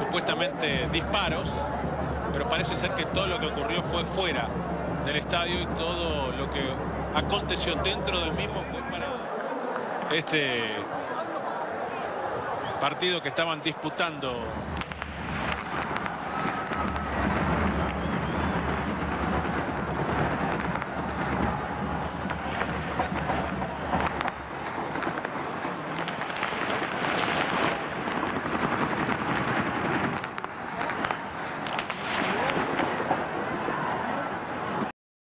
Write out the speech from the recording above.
supuestamente disparos, pero parece ser que todo lo que ocurrió fue fuera del estadio y todo lo que aconteció dentro del mismo fue para este partido que estaban disputando